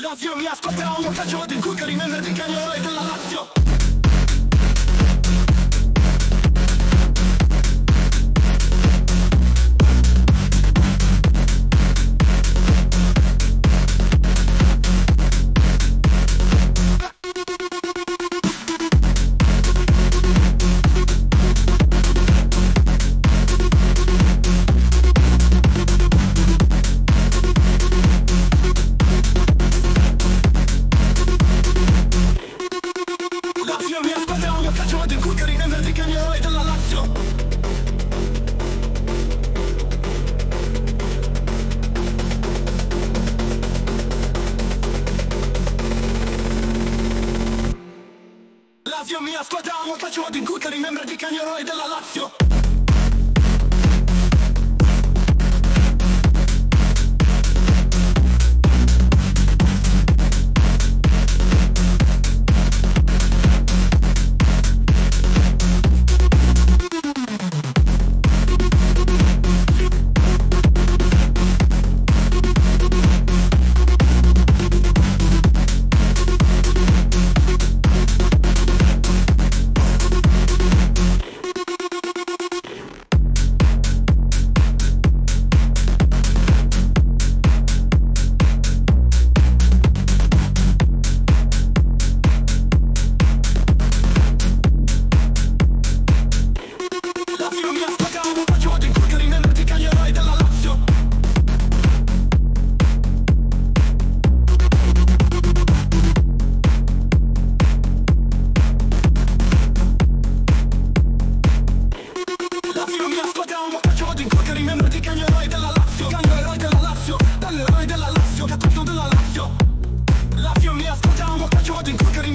Lazio mi ascolta un calcio di Cucari nel di Cagnolo e della Lazio Lazio mi ascolta un calcio di Cucari nel di Cagnolo e della Lazio. Lazio mi ascolta un calcio di Cucari nel di Cagnolo e della Lazio Laf your meals, go down, walk out your holding quicker